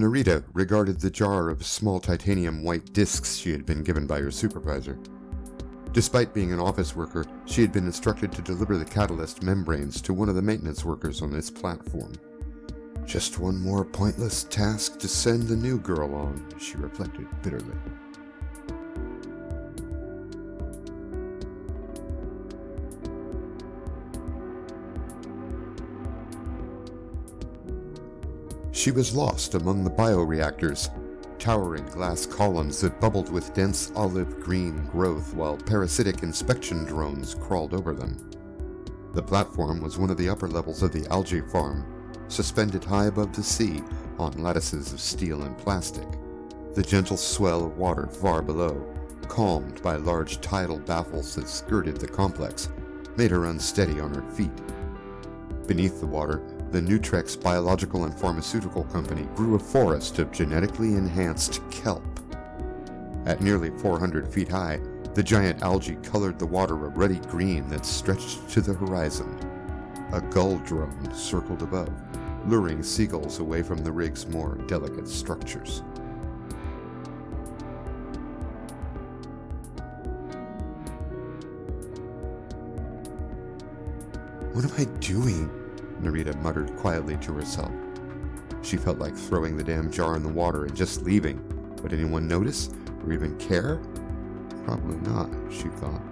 Narita regarded the jar of small titanium white discs she had been given by her supervisor. Despite being an office worker, she had been instructed to deliver the catalyst membranes to one of the maintenance workers on this platform. Just one more pointless task to send the new girl on, she reflected bitterly. She was lost among the bioreactors, towering glass columns that bubbled with dense olive green growth while parasitic inspection drones crawled over them. The platform was one of the upper levels of the algae farm, suspended high above the sea on lattices of steel and plastic. The gentle swell of water far below, calmed by large tidal baffles that skirted the complex, made her unsteady on her feet. Beneath the water, the Nutrex Biological and Pharmaceutical Company grew a forest of genetically enhanced kelp. At nearly 400 feet high, the giant algae colored the water a ruddy green that stretched to the horizon. A gull drone circled above, luring seagulls away from the rig's more delicate structures. What am I doing? Narita muttered quietly to herself. She felt like throwing the damn jar in the water and just leaving. Would anyone notice? Or even care? Probably not, she thought.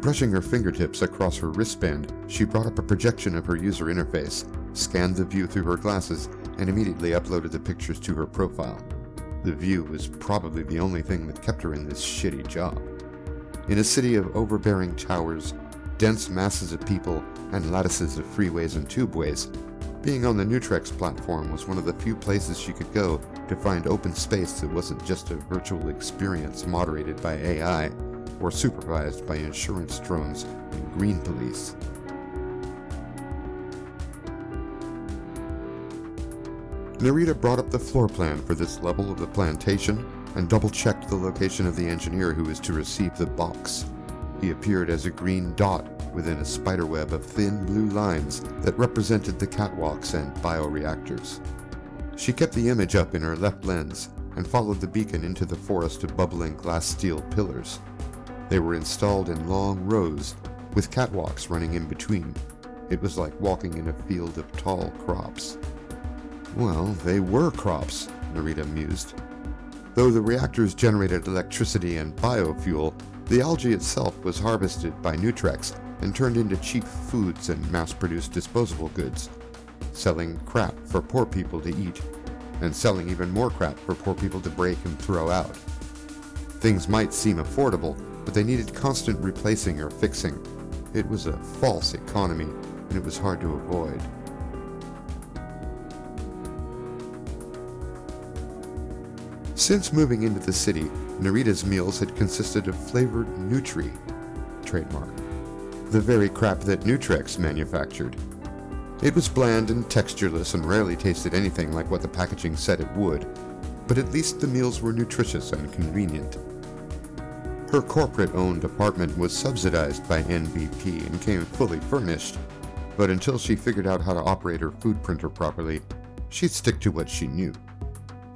Brushing her fingertips across her wristband, she brought up a projection of her user interface, scanned the view through her glasses, and immediately uploaded the pictures to her profile. The view was probably the only thing that kept her in this shitty job. In a city of overbearing towers, dense masses of people, and lattices of freeways and tubeways, being on the Nutrex platform was one of the few places she could go to find open space that wasn't just a virtual experience moderated by AI or supervised by insurance drones and green police. Narita brought up the floor plan for this level of the plantation and double-checked the location of the engineer who was to receive the box. He appeared as a green dot within a spiderweb of thin blue lines that represented the catwalks and bioreactors. She kept the image up in her left lens and followed the beacon into the forest of bubbling glass steel pillars. They were installed in long rows, with catwalks running in between. It was like walking in a field of tall crops. Well, they were crops, Narita mused. Though the reactors generated electricity and biofuel, the algae itself was harvested by Nutrex and turned into cheap foods and mass-produced disposable goods, selling crap for poor people to eat, and selling even more crap for poor people to break and throw out. Things might seem affordable, but they needed constant replacing or fixing. It was a false economy, and it was hard to avoid. Since moving into the city, Narita's meals had consisted of flavored Nutri, trademark, the very crap that Nutrex manufactured. It was bland and textureless and rarely tasted anything like what the packaging said it would, but at least the meals were nutritious and convenient. Her corporate-owned apartment was subsidized by NBP and came fully furnished, but until she figured out how to operate her food printer properly, she'd stick to what she knew.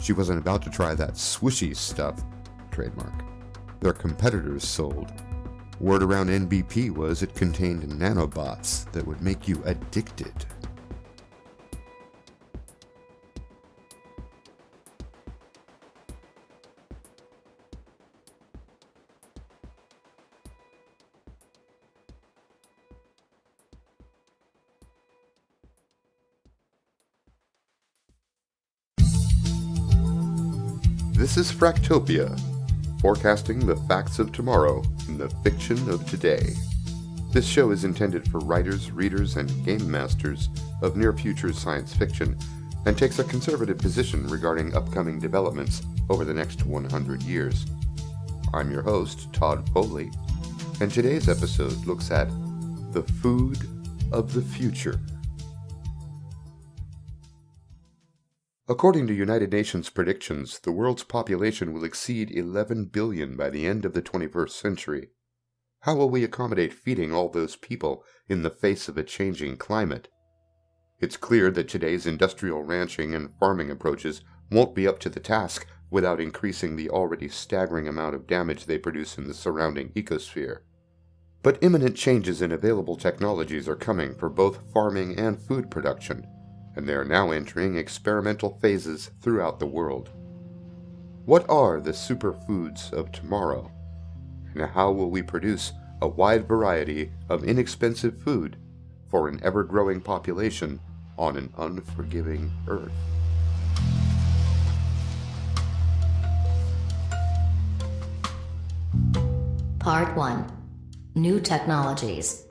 She wasn't about to try that swishy stuff, trademark, their competitors sold. Word around NBP was it contained nanobots that would make you addicted. This is Fractopia, forecasting the facts of tomorrow in the fiction of today. This show is intended for writers, readers, and game masters of near future science fiction and takes a conservative position regarding upcoming developments over the next 100 years. I'm your host, Tod Foley, and today's episode looks at the food of the future. According to United Nations predictions, the world's population will exceed 11 billion by the end of the 21st century. How will we accommodate feeding all those people in the face of a changing climate? It's clear that today's industrial ranching and farming approaches won't be up to the task without increasing the already staggering amount of damage they produce in the surrounding ecosphere. But imminent changes in available technologies are coming for both farming and food production and they are now entering experimental phases throughout the world. What are the superfoods of tomorrow? And how will we produce a wide variety of inexpensive food for an ever growing population on an unforgiving earth? Part 1 New Technologies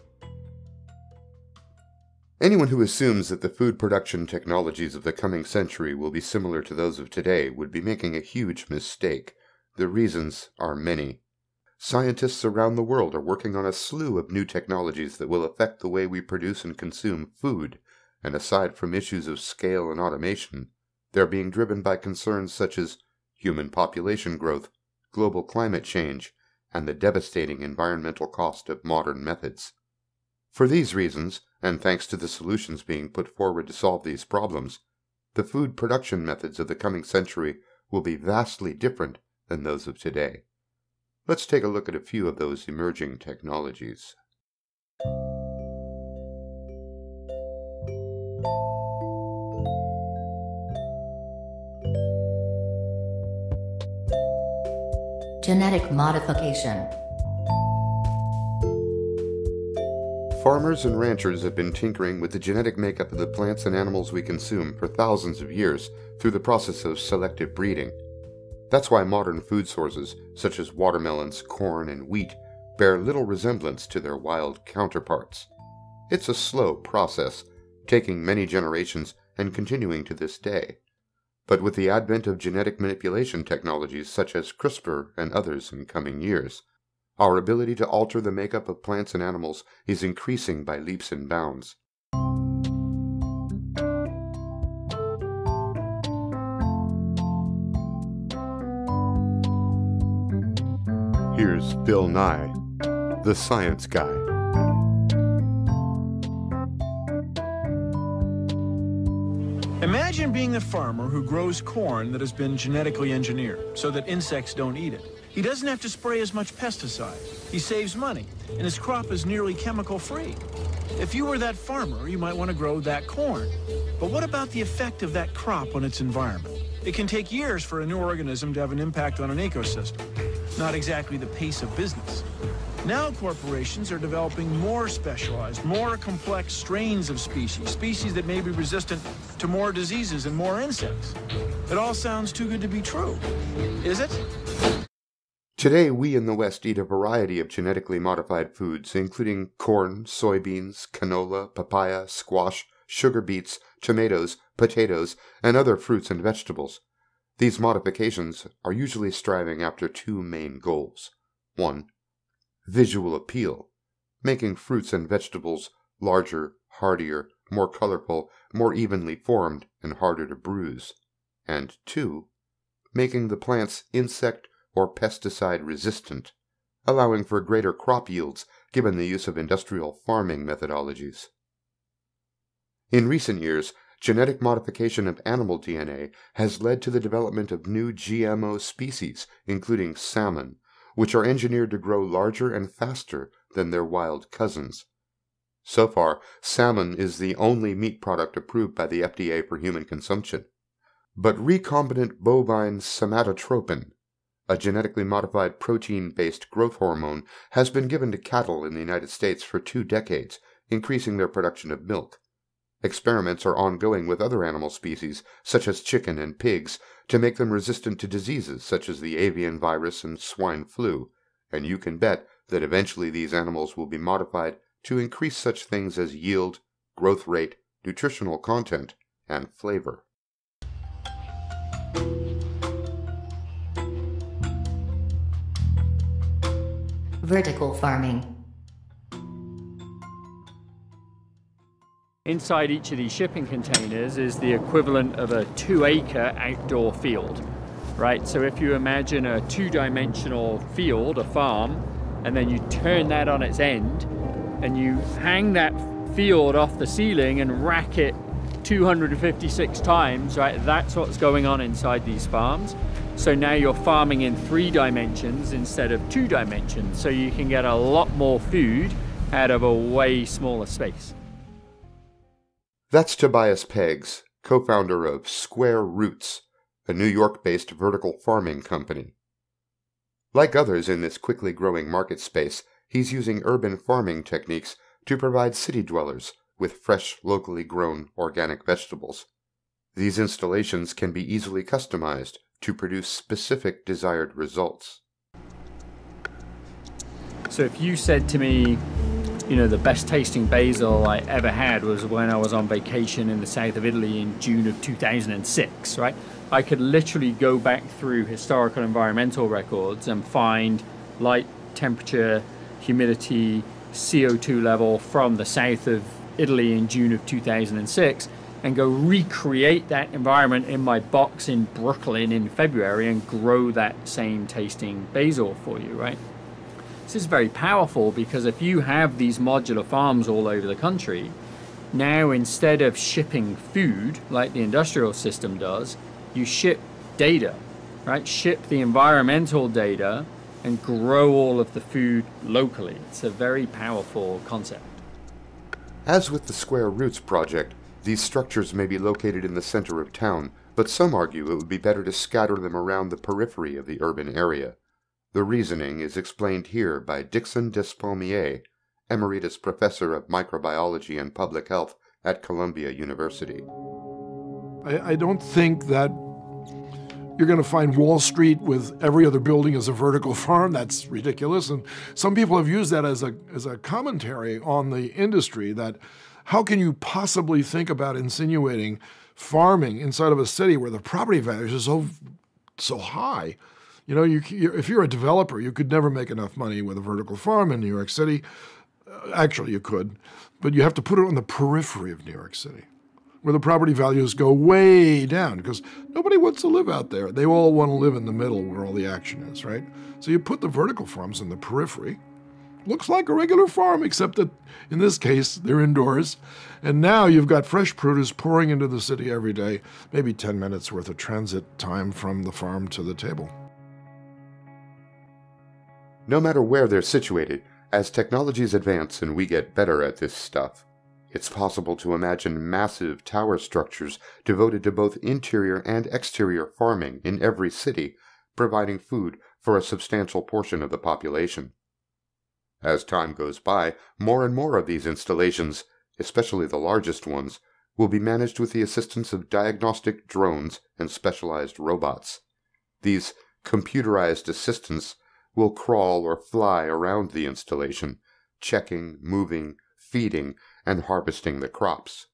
Anyone who assumes that the food production technologies of the coming century will be similar to those of today would be making a huge mistake. The reasons are many. Scientists around the world are working on a slew of new technologies that will affect the way we produce and consume food, and aside from issues of scale and automation, they're being driven by concerns such as human population growth, global climate change, and the devastating environmental cost of modern methods. For these reasons, and thanks to the solutions being put forward to solve these problems, the food production methods of the coming century will be vastly different than those of today. Let's take a look at a few of those emerging technologies. Genetic modification Farmers and ranchers have been tinkering with the genetic makeup of the plants and animals we consume for thousands of years through the process of selective breeding. That's why modern food sources, such as watermelons, corn, and wheat, bear little resemblance to their wild counterparts. It's a slow process, taking many generations and continuing to this day. But with the advent of genetic manipulation technologies such as CRISPR and others in coming years, our ability to alter the makeup of plants and animals is increasing by leaps and bounds. Here's Bill Nye, the science guy. Imagine being the farmer who grows corn that has been genetically engineered so that insects don't eat it. He doesn't have to spray as much pesticide. He saves money, and his crop is nearly chemical-free. If you were that farmer, you might want to grow that corn. But what about the effect of that crop on its environment? It can take years for a new organism to have an impact on an ecosystem. Not exactly the pace of business. Now corporations are developing more specialized, more complex strains of species, species that may be resistant to more diseases and more insects. It all sounds too good to be true. Is it? Today, we in the West eat a variety of genetically modified foods, including corn, soybeans, canola, papaya, squash, sugar beets, tomatoes, potatoes, and other fruits and vegetables. These modifications are usually striving after two main goals. 1. Visual appeal, making fruits and vegetables larger, hardier, more colorful, more evenly formed, and harder to bruise. And 2. Making the plants insect or pesticide resistant, allowing for greater crop yields given the use of industrial farming methodologies. In recent years, genetic modification of animal DNA has led to the development of new GMO species, including salmon, which are engineered to grow larger and faster than their wild cousins. So far, salmon is the only meat product approved by the FDA for human consumption. But recombinant bovine somatotropin, a genetically modified protein based growth hormone, has been given to cattle in the United States for two decades, increasing their production of milk. Experiments are ongoing with other animal species, such as chicken and pigs, to make them resistant to diseases such as the avian virus and swine flu, and you can bet that eventually these animals will be modified to increase such things as yield, growth rate, nutritional content, and flavor. Vertical farming. inside each of these shipping containers is the equivalent of a two acre outdoor field, right? So if you imagine a two dimensional field, a farm, and then you turn that on its end and you hang that field off the ceiling and rack it 256 times, right? That's what's going on inside these farms. So now you're farming in three dimensions instead of two dimensions. So you can get a lot more food out of a way smaller space. That's Tobias Peggs, co founder of Square Roots, a New York based vertical farming company. Like others in this quickly growing market space, he's using urban farming techniques to provide city dwellers with fresh, locally grown organic vegetables. These installations can be easily customized to produce specific desired results. So if you said to me, you know, the best tasting basil I ever had was when I was on vacation in the south of Italy in June of 2006, right? I could literally go back through historical environmental records and find light, temperature, humidity, CO2 level from the south of Italy in June of 2006 and go recreate that environment in my box in Brooklyn in February and grow that same tasting basil for you, right? This is very powerful because if you have these modular farms all over the country, now instead of shipping food like the industrial system does, you ship data, right? Ship the environmental data and grow all of the food locally. It's a very powerful concept. As with the Square Roots project, these structures may be located in the center of town, but some argue it would be better to scatter them around the periphery of the urban area. The reasoning is explained here by Dixon Despommier, Emeritus Professor of Microbiology and Public Health at Columbia University. I, I don't think that you're going to find Wall Street with every other building as a vertical farm. That's ridiculous. And some people have used that as a, as a commentary on the industry that how can you possibly think about insinuating farming inside of a city where the property values are so, so high? You know, you, if you're a developer, you could never make enough money with a vertical farm in New York City. Uh, actually, you could, but you have to put it on the periphery of New York City where the property values go way down because nobody wants to live out there. They all want to live in the middle where all the action is, right? So you put the vertical farms in the periphery. Looks like a regular farm, except that in this case, they're indoors. And now you've got fresh produce pouring into the city every day, maybe 10 minutes worth of transit time from the farm to the table. No matter where they're situated, as technologies advance and we get better at this stuff, it's possible to imagine massive tower structures devoted to both interior and exterior farming in every city, providing food for a substantial portion of the population. As time goes by, more and more of these installations, especially the largest ones, will be managed with the assistance of diagnostic drones and specialized robots. These computerized assistants will crawl or fly around the installation, checking, moving, feeding, and harvesting the crops.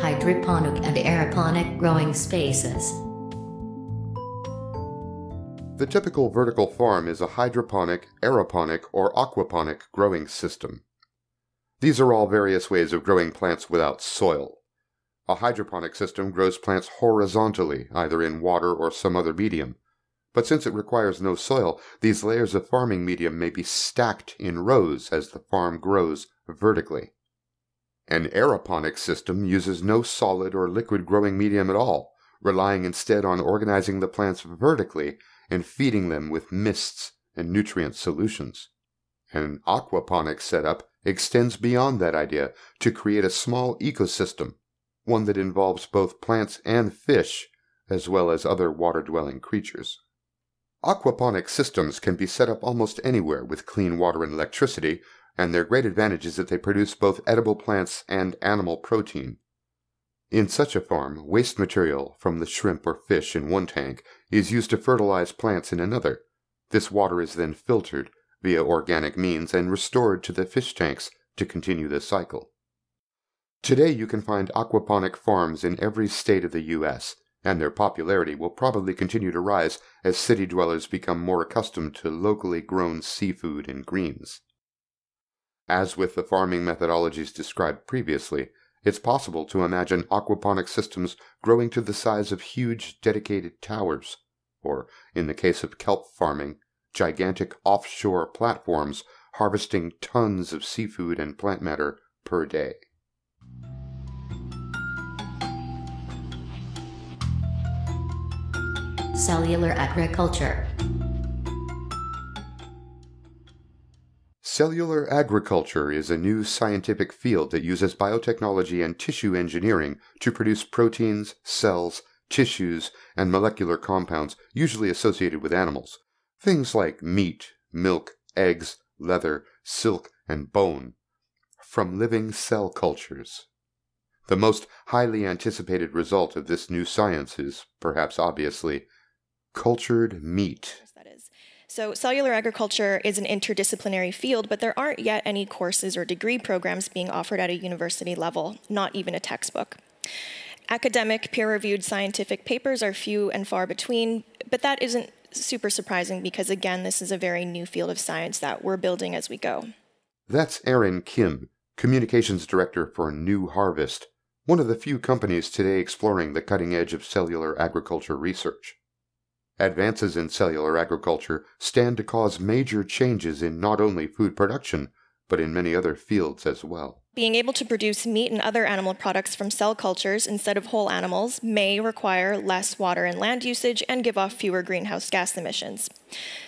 Hydroponic and aeroponic growing spaces. The typical vertical farm is a hydroponic, aeroponic, or aquaponic growing system. These are all various ways of growing plants without soil. A hydroponic system grows plants horizontally, either in water or some other medium. But since it requires no soil, these layers of farming medium may be stacked in rows as the farm grows vertically. An aeroponic system uses no solid or liquid growing medium at all, relying instead on organizing the plants vertically and feeding them with mists and nutrient solutions. An aquaponic setup extends beyond that idea to create a small ecosystem, one that involves both plants and fish, as well as other water dwelling creatures. Aquaponic systems can be set up almost anywhere with clean water and electricity, and their great advantage is that they produce both edible plants and animal protein. In such a farm, waste material from the shrimp or fish in one tank is used to fertilize plants in another. This water is then filtered via organic means and restored to the fish tanks to continue the cycle. Today you can find aquaponic farms in every state of the U.S., and their popularity will probably continue to rise as city dwellers become more accustomed to locally grown seafood and greens. As with the farming methodologies described previously, it's possible to imagine aquaponic systems growing to the size of huge dedicated towers, or, in the case of kelp farming, gigantic offshore platforms harvesting tons of seafood and plant matter per day. Cellular agriculture. Cellular agriculture is a new scientific field that uses biotechnology and tissue engineering to produce proteins, cells, tissues, and molecular compounds usually associated with animals. Things like meat, milk, eggs, leather, silk, and bone from living cell cultures. The most highly anticipated result of this new science is, perhaps obviously, cultured meat. So, cellular agriculture is an interdisciplinary field, but there aren't yet any courses or degree programs being offered at a university level, not even a textbook. Academic, peer reviewed scientific papers are few and far between, but that isn't super surprising because, again, this is a very new field of science that we're building as we go. That's Erin Kim, Communications Director for New Harvest, one of the few companies today exploring the cutting edge of cellular agriculture research. Advances in cellular agriculture stand to cause major changes in not only food production, but in many other fields as well. Being able to produce meat and other animal products from cell cultures instead of whole animals may require less water and land usage and give off fewer greenhouse gas emissions.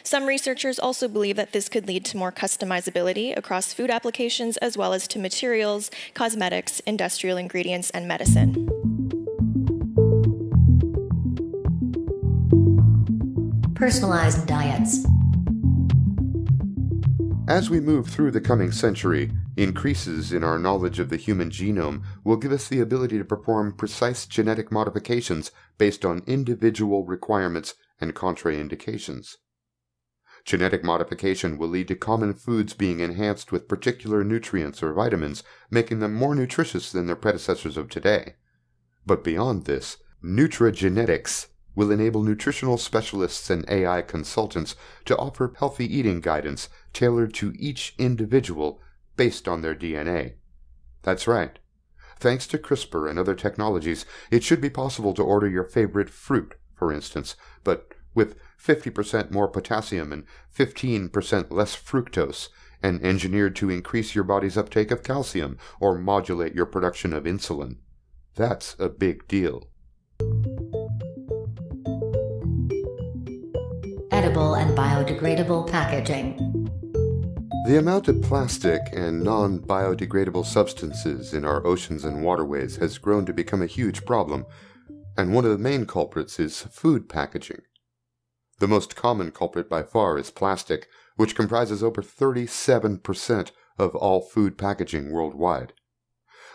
Some researchers also believe that this could lead to more customizability across food applications as well as to materials, cosmetics, industrial ingredients, and medicine. Personalized diets. As we move through the coming century, increases in our knowledge of the human genome will give us the ability to perform precise genetic modifications based on individual requirements and contraindications. Genetic modification will lead to common foods being enhanced with particular nutrients or vitamins, making them more nutritious than their predecessors of today. But beyond this, nutrigenetics will enable nutritional specialists and AI consultants to offer healthy eating guidance tailored to each individual based on their DNA. That's right. Thanks to CRISPR and other technologies, it should be possible to order your favorite fruit, for instance, but with 50% more potassium and 15% less fructose, and engineered to increase your body's uptake of calcium or modulate your production of insulin. That's a big deal. Edible and biodegradable packaging. The amount of plastic and non biodegradable substances in our oceans and waterways has grown to become a huge problem, and one of the main culprits is food packaging. The most common culprit by far is plastic, which comprises over 37% of all food packaging worldwide.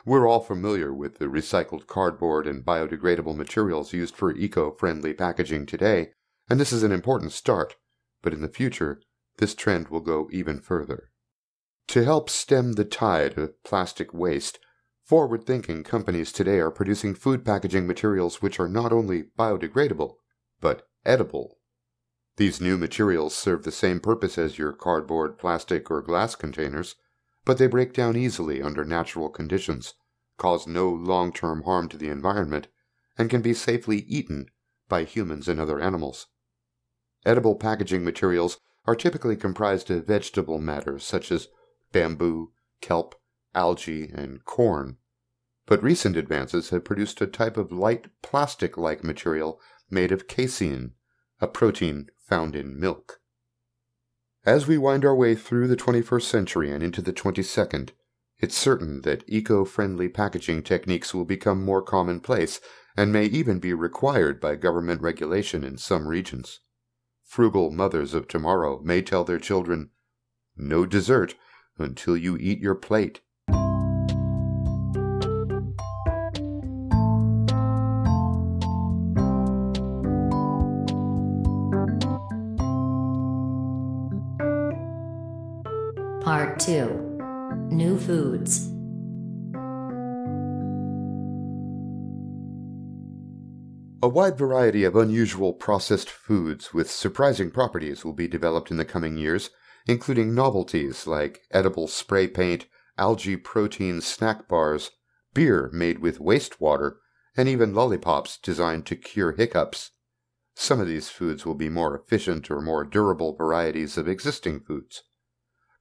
We're all familiar with the recycled cardboard and biodegradable materials used for eco friendly packaging today, and this is an important start, but in the future, this trend will go even further. To help stem the tide of plastic waste, forward thinking companies today are producing food packaging materials which are not only biodegradable, but edible. These new materials serve the same purpose as your cardboard, plastic, or glass containers, but they break down easily under natural conditions, cause no long term harm to the environment, and can be safely eaten by humans and other animals. Edible packaging materials are typically comprised of vegetable matter such as bamboo, kelp, algae, and corn. But recent advances have produced a type of light plastic like material made of casein, a protein found in milk. As we wind our way through the 21st century and into the 22nd, it's certain that eco friendly packaging techniques will become more commonplace and may even be required by government regulation in some regions frugal mothers of tomorrow may tell their children, No dessert until you eat your plate. Part 2 New Foods A wide variety of unusual processed foods with surprising properties will be developed in the coming years, including novelties like edible spray paint, algae protein snack bars, beer made with wastewater, and even lollipops designed to cure hiccups. Some of these foods will be more efficient or more durable varieties of existing foods.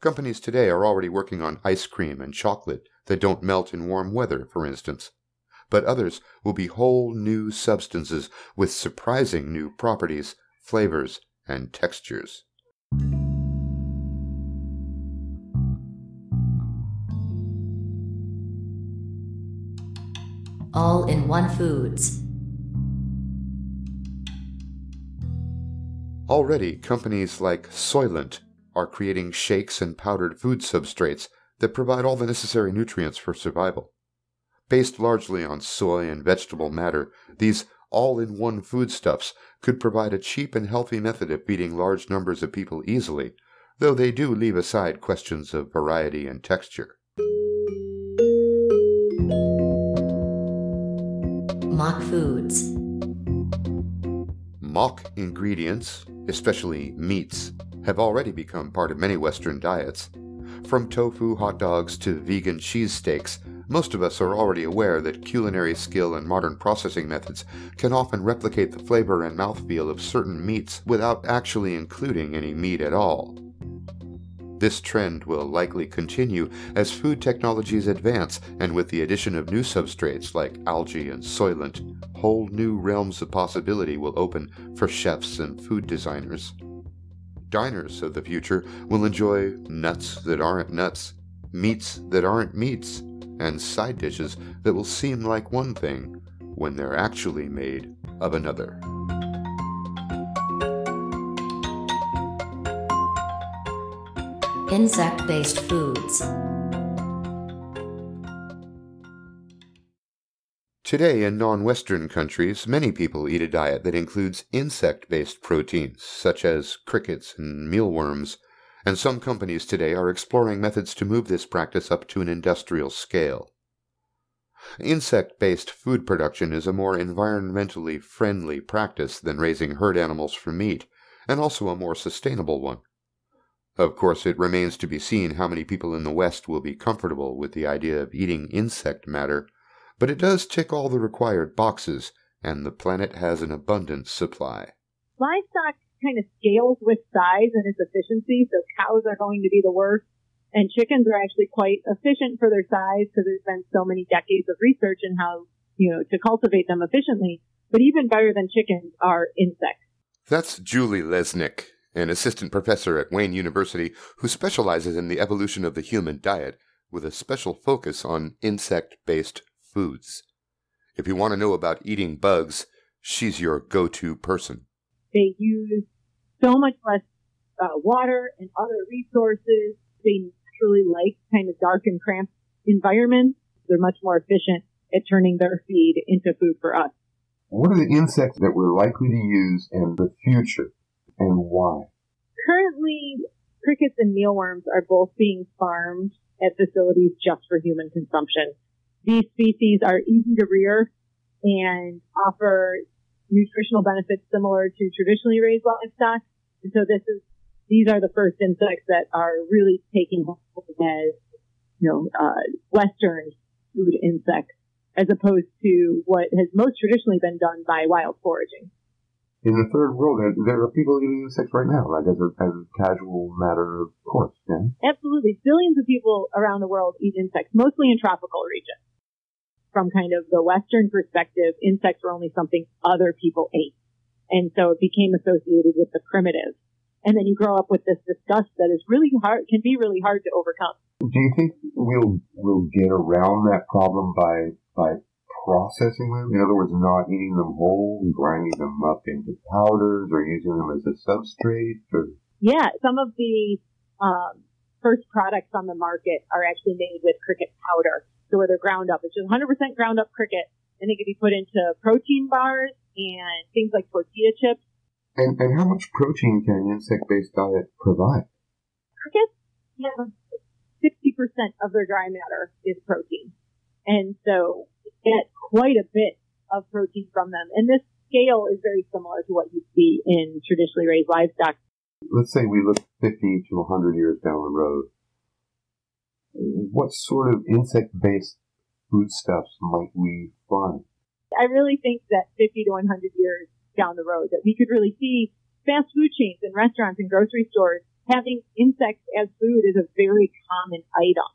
Companies today are already working on ice cream and chocolate that don't melt in warm weather, for instance. But others will be whole new substances with surprising new properties, flavors, and textures. All in one foods. Already, companies like Soylent are creating shakes and powdered food substrates that provide all the necessary nutrients for survival. Based largely on soy and vegetable matter, these all in one foodstuffs could provide a cheap and healthy method of feeding large numbers of people easily, though they do leave aside questions of variety and texture. Mock foods. Mock ingredients, especially meats, have already become part of many Western diets. From tofu hot dogs to vegan cheesesteaks, most of us are already aware that culinary skill and modern processing methods can often replicate the flavor and mouthfeel of certain meats without actually including any meat at all. This trend will likely continue as food technologies advance and with the addition of new substrates like algae and soylent, whole new realms of possibility will open for chefs and food designers. Diners of the future will enjoy nuts that aren't nuts, meats that aren't meats, and side dishes that will seem like one thing when they're actually made of another. Insect based foods. Today, in non Western countries, many people eat a diet that includes insect based proteins, such as crickets and mealworms, and some companies today are exploring methods to move this practice up to an industrial scale. Insect based food production is a more environmentally friendly practice than raising herd animals for meat, and also a more sustainable one. Of course, it remains to be seen how many people in the West will be comfortable with the idea of eating insect matter, but it does tick all the required boxes, and the planet has an abundant supply. Livestock kind of scales with size and its efficiency, so cows are going to be the worst, and chickens are actually quite efficient for their size because there's been so many decades of research in how, you know, to cultivate them efficiently. But even better than chickens are insects. That's Julie Lesnik, an assistant professor at Wayne University who specializes in the evolution of the human diet with a special focus on insect based foods. If you want to know about eating bugs, she's your go to person. They use so much less uh, water and other resources. They naturally like kind of dark and cramped environments. They're much more efficient at turning their feed into food for us. What are the insects that we're likely to use in the future and why? Currently, crickets and mealworms are both being farmed at facilities just for human consumption. These species are easy to rear and offer nutritional benefits similar to traditionally raised livestock. And so this is, these are the first insects that are really taking hold as, you know, uh, Western food insects as opposed to what has most traditionally been done by wild foraging in the third world, there are people eating insects right now, like as a, as a casual matter of course. Yeah? Absolutely. Billions of people around the world eat insects, mostly in tropical regions. From kind of the Western perspective, insects were only something other people ate. And so it became associated with the primitive. And then you grow up with this disgust that is really hard, can be really hard to overcome. Do you think we'll, we'll get around that problem by, by processing them? In other words, not eating them whole, grinding them up into powders, or using them as a substrate? Or? Yeah, some of the um, first products on the market are actually made with cricket powder. So where they're ground up, it's just 100% ground up cricket, and they can be put into protein bars and things like tortilla chips. And, and how much protein can an insect-based diet provide? Crickets have 60% of their dry matter is protein. And so get quite a bit of protein from them. And this scale is very similar to what you see in traditionally raised livestock. Let's say we look 50 to 100 years down the road. What sort of insect-based foodstuffs might we find? I really think that 50 to 100 years down the road that we could really see fast food chains and restaurants and grocery stores having insects as food is a very common item.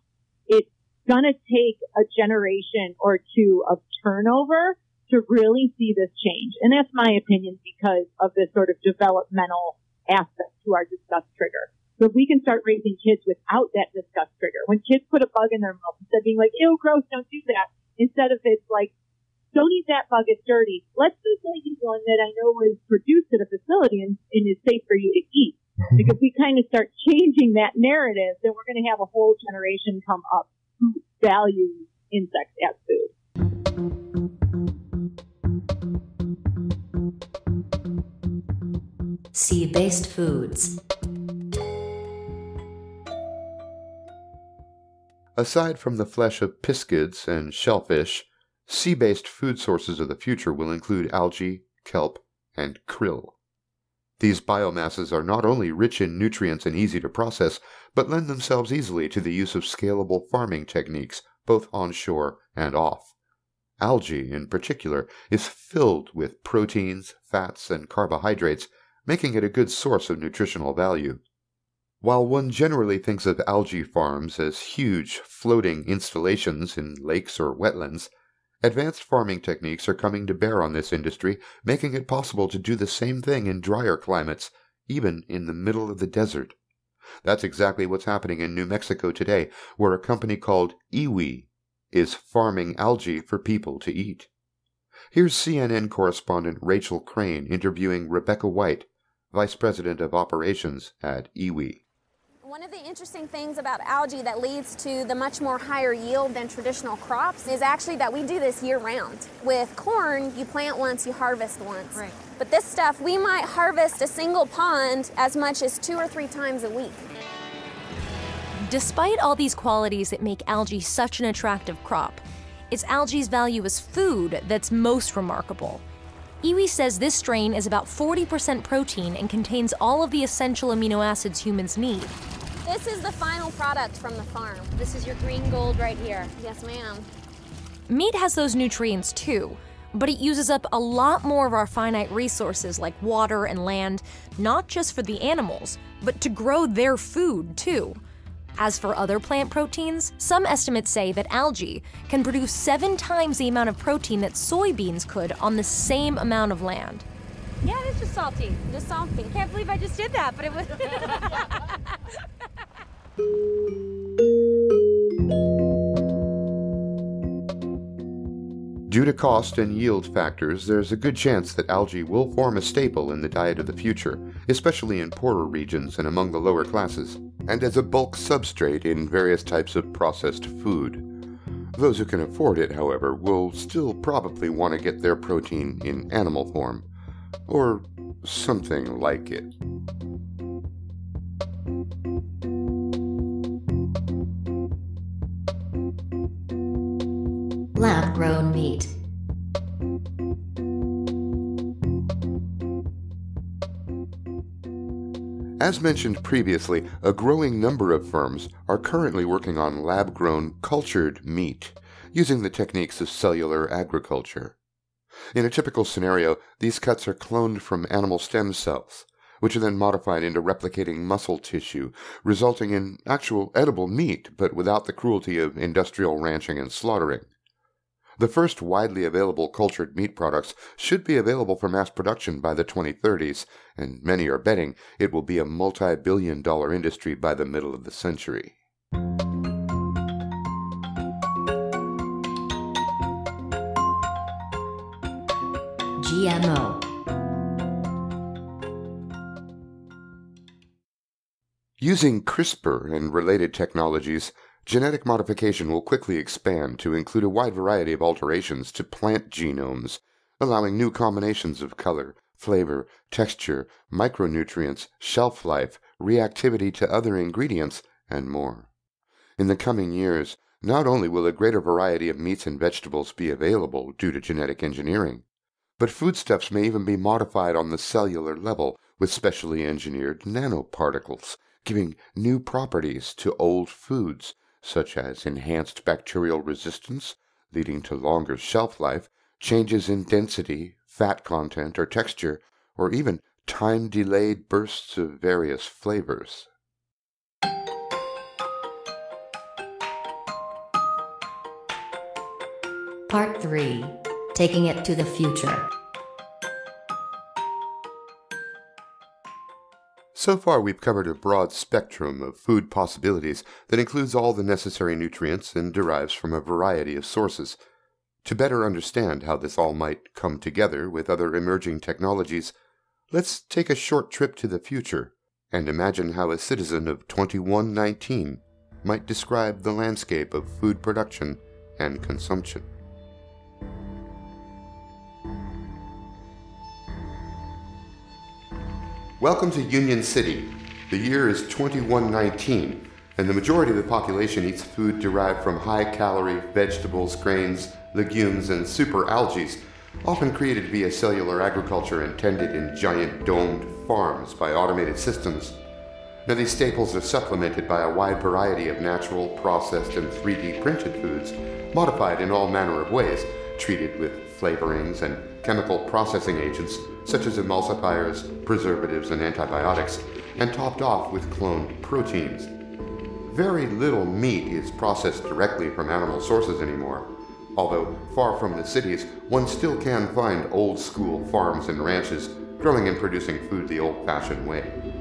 It's gonna take a generation or two of turnover to really see this change. And that's my opinion because of this sort of developmental aspect to our disgust trigger. So if we can start raising kids without that disgust trigger, when kids put a bug in their mouth, instead of being like, ew, gross, don't do that, instead of it's like, don't eat that bug, it's dirty. Let's just eat one that I know was produced at a facility and, and is safe for you to eat. Mm-hmm. Because we kind of start changing that narrative, then we're going to have a whole generation come up who values insects as food. Sea-based foods. Aside from the flesh of piscids and shellfish, sea based food sources of the future will include algae, kelp, and krill. These biomasses are not only rich in nutrients and easy to process, but lend themselves easily to the use of scalable farming techniques, both onshore and off. Algae, in particular, is filled with proteins, fats, and carbohydrates, making it a good source of nutritional value. While one generally thinks of algae farms as huge, floating installations in lakes or wetlands, advanced farming techniques are coming to bear on this industry, making it possible to do the same thing in drier climates, even in the middle of the desert. That's exactly what's happening in New Mexico today, where a company called Iwi is farming algae for people to eat. Here's CNN correspondent Rachel Crane interviewing Rebecca White, Vice President of Operations at Iwi. One of the interesting things about algae that leads to the much more higher yield than traditional crops is actually that we do this year round. With corn, you plant once, you harvest once. Right. But this stuff, we might harvest a single pond as much as two or three times a week. Despite all these qualities that make algae such an attractive crop, it's algae's value as food that's most remarkable. Iwi says this strain is about 40% protein and contains all of the essential amino acids humans need. This is the final product from the farm. This is your green gold right here. Yes, ma'am. Meat has those nutrients too, but it uses up a lot more of our finite resources like water and land, not just for the animals, but to grow their food too. As for other plant proteins, some estimates say that algae can produce seven times the amount of protein that soybeans could on the same amount of land. Yeah, it's just salty. Just salty. Can't believe I just did that, but it was. Due to cost and yield factors, there's a good chance that algae will form a staple in the diet of the future, especially in poorer regions and among the lower classes, and as a bulk substrate in various types of processed food. Those who can afford it, however, will still probably want to get their protein in animal form, or something like it. Lab grown meat. As mentioned previously, a growing number of firms are currently working on lab grown cultured meat using the techniques of cellular agriculture. In a typical scenario, these cuts are cloned from animal stem cells, which are then modified into replicating muscle tissue, resulting in actual edible meat, but without the cruelty of industrial ranching and slaughtering. The first widely available cultured meat products should be available for mass production by the 2030s, and many are betting it will be a multi billion dollar industry by the middle of the century. GMO. Using CRISPR and related technologies, genetic modification will quickly expand to include a wide variety of alterations to plant genomes, allowing new combinations of color, flavor, texture, micronutrients, shelf life, reactivity to other ingredients, and more. In the coming years, not only will a greater variety of meats and vegetables be available due to genetic engineering, But foodstuffs may even be modified on the cellular level with specially engineered nanoparticles, giving new properties to old foods, such as enhanced bacterial resistance, leading to longer shelf life, changes in density, fat content, or texture, or even time delayed bursts of various flavors. Part 3 Taking It to the Future. So far, we've covered a broad spectrum of food possibilities that includes all the necessary nutrients and derives from a variety of sources. To better understand how this all might come together with other emerging technologies, let's take a short trip to the future and imagine how a citizen of 2119 might describe the landscape of food production and consumption. Welcome to UbiquiCity. The year is 2119, and the majority of the population eats food derived from high calorie vegetables, grains, legumes, and super algae, often created via cellular agriculture and tended in giant domed farms by automated systems. Now, these staples are supplemented by a wide variety of natural, processed, and 3D printed foods, modified in all manner of ways, treated with flavorings and chemical processing agents such as emulsifiers, preservatives, and antibiotics, and topped off with cloned proteins. Very little meat is processed directly from animal sources anymore. Although far from the cities, one still can find old school farms and ranches growing and producing food the old fashioned way.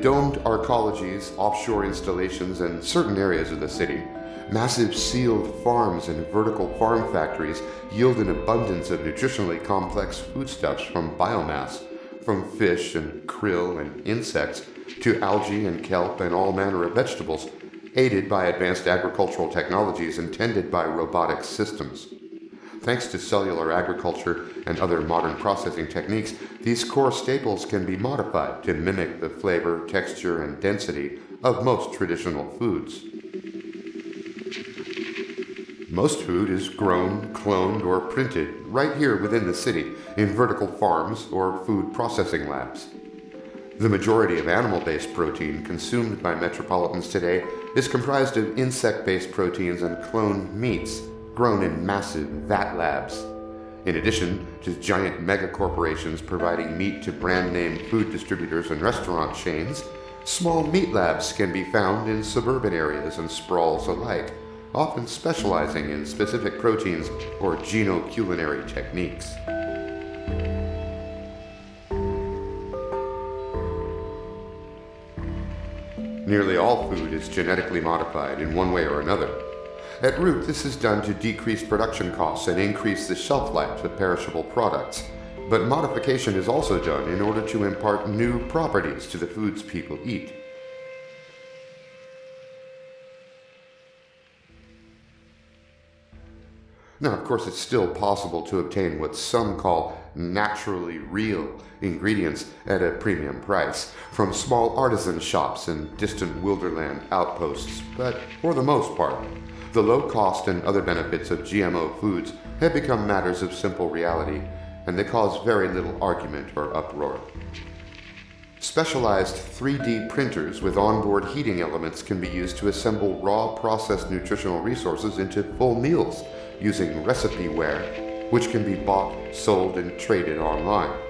Domed arcologies, offshore installations, and certain areas of the city, massive sealed farms and vertical farm factories yield an abundance of nutritionally complex foodstuffs from biomass, from fish and krill and insects to algae and kelp and all manner of vegetables, aided by advanced agricultural technologies intended by robotic systems. Thanks to cellular agriculture and other modern processing techniques, these core staples can be modified to mimic the flavor, texture, and density of most traditional foods. Most food is grown, cloned, or printed right here within the city in vertical farms or food processing labs. The majority of animal based protein consumed by metropolitans today is comprised of insect based proteins and cloned meats grown in massive vat labs. In addition to giant mega corporations providing meat to brand name food distributors and restaurant chains, small meat labs can be found in suburban areas and sprawls alike, often specializing in specific proteins or genoculinary techniques. Nearly all food is genetically modified in one way or another. At root, this is done to decrease production costs and increase the shelf life of perishable products. But modification is also done in order to impart new properties to the foods people eat. Now, of course, it's still possible to obtain what some call naturally real ingredients at a premium price from small artisan shops and distant wilderland outposts, but for the most part, the low cost and other benefits of GMO foods have become matters of simple reality, and they cause very little argument or uproar. Specialized 3D printers with onboard heating elements can be used to assemble raw processed nutritional resources into full meals using recipeware, which can be bought, sold, and traded online.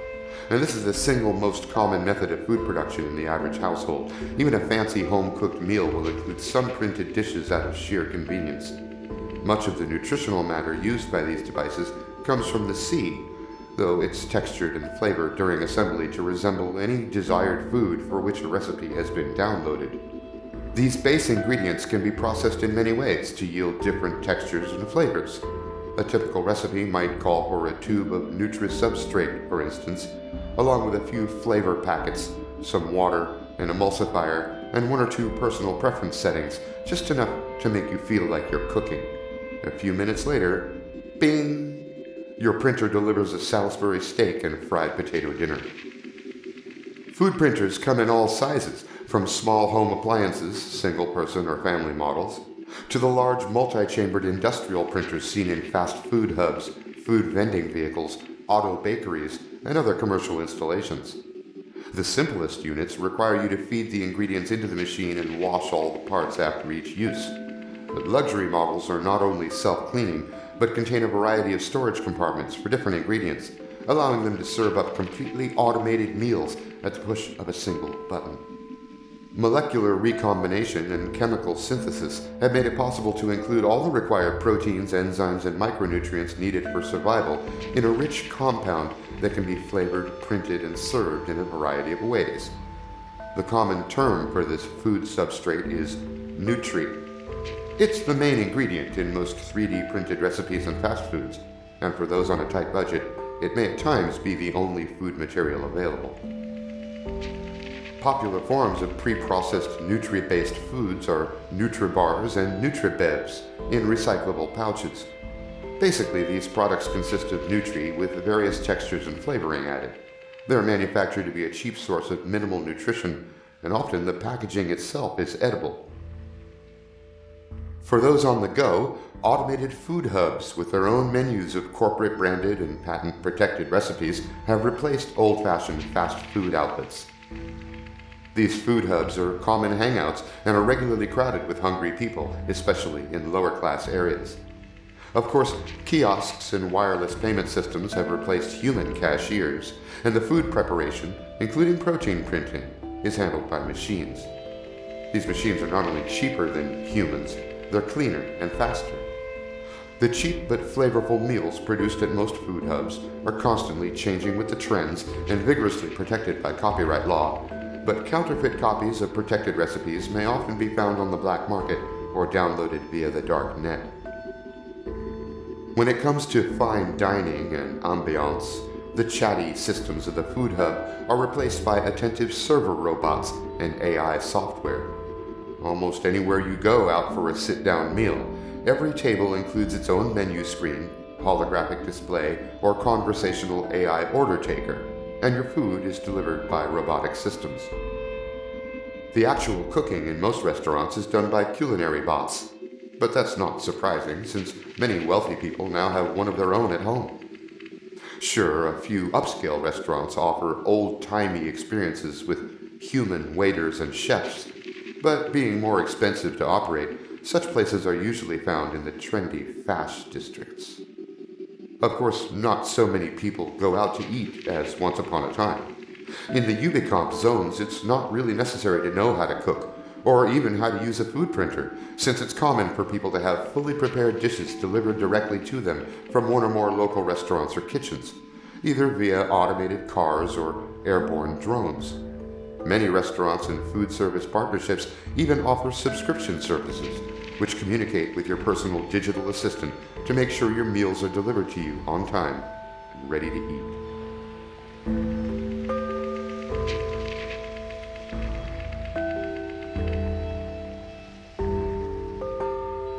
And this is the single most common method of food production in the average household. Even a fancy home cooked meal will include some printed dishes out of sheer convenience. Much of the nutritional matter used by these devices comes from the sea, though it's textured and flavored during assembly to resemble any desired food for which a recipe has been downloaded. These base ingredients can be processed in many ways to yield different textures and flavors. A typical recipe might call for a tube of Nutri-Substrate, for instance, along with a few flavor packets, some water, an emulsifier, and one or two personal preference settings, just enough to make you feel like you're cooking. A few minutes later, bing! Your printer delivers a Salisbury steak and fried potato dinner. Food printers come in all sizes, From small home appliances, single person or family models, to the large multi chambered industrial printers seen in fast food hubs, food vending vehicles, auto bakeries, and other commercial installations. The simplest units require you to feed the ingredients into the machine and wash all the parts after each use. But luxury models are not only self cleaning, but contain a variety of storage compartments for different ingredients, allowing them to serve up completely automated meals at the push of a single button. Molecular recombination and chemical synthesis have made it possible to include all the required proteins, enzymes, and micronutrients needed for survival in a rich compound that can be flavored, printed, and served in a variety of ways. The common term for this food substrate is Nutri. It's the main ingredient in most 3D printed recipes and fast foods, and for those on a tight budget, it may at times be the only food material available. Popular forms of pre-processed Nutri-based foods are Nutribars and Nutribevs in recyclable pouches. Basically, these products consist of Nutri with various textures and flavoring added. They're manufactured to be a cheap source of minimal nutrition, and often the packaging itself is edible. For those on the go, automated food hubs with their own menus of corporate branded and patent protected recipes have replaced old fashioned fast food outlets. These food hubs are common hangouts and are regularly crowded with hungry people, especially in lower class areas. Of course, kiosks and wireless payment systems have replaced human cashiers, and the food preparation, including protein printing, is handled by machines. These machines are not only cheaper than humans, they're cleaner and faster. The cheap but flavorful meals produced at most food hubs are constantly changing with the trends and vigorously protected by copyright law, but counterfeit copies of protected recipes may often be found on the black market or downloaded via the dark net. When it comes to fine dining and ambiance, the chatty systems of the food hub are replaced by attentive server robots and AI software. Almost anywhere you go out for a sit down meal, every table includes its own menu screen, holographic display, or conversational AI order taker and your food is delivered by robotic systems. The actual cooking in most restaurants is done by culinary bots, but that's not surprising since many wealthy people now have one of their own at home. Sure, a few upscale restaurants offer old timey experiences with human waiters and chefs, but being more expensive to operate, such places are usually found in the trendy fast districts. Of course, not so many people go out to eat as once upon a time. In the Ubicomp zones, it's not really necessary to know how to cook, or even how to use a food printer, since it's common for people to have fully prepared dishes delivered directly to them from one or more local restaurants or kitchens, either via automated cars or airborne drones. Many restaurants and food service partnerships even offer subscription services, which communicate with your personal digital assistant to make sure your meals are delivered to you on time and ready to eat.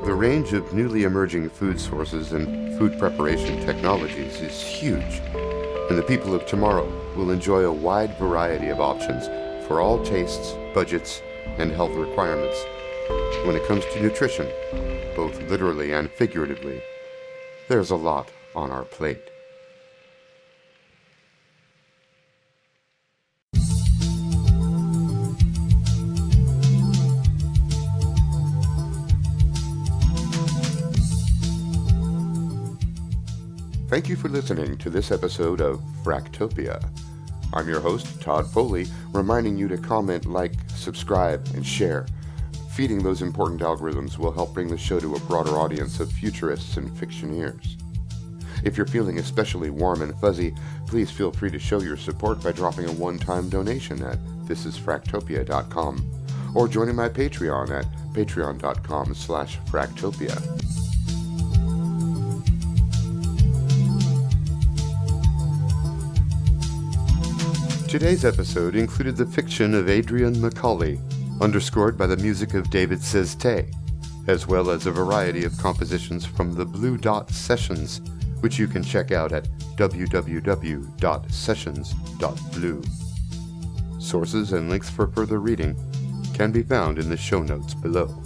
The range of newly emerging food sources and food preparation technologies is huge, and the people of tomorrow will enjoy a wide variety of options for all tastes, budgets, and health requirements. When it comes to nutrition, both literally and figuratively, there's a lot on our plate. Thank you for listening to this episode of Fractopia. I'm your host, Tod Foley, reminding you to comment, like, subscribe, and share. Feeding those important algorithms will help bring the show to a broader audience of futurists and fictioneers. If you're feeling especially warm and fuzzy, please feel free to show your support by dropping a one-time donation at thisisfractopia.com or joining my Patreon at patreon.com slash fractopia. Today's episode included the fiction of Adrian McCauley, underscored by the music of David Szesztay, as well as a variety of compositions from the Blue Dot Sessions, which you can check out at www.sessions.blue. Sources and links for further reading can be found in the show notes below.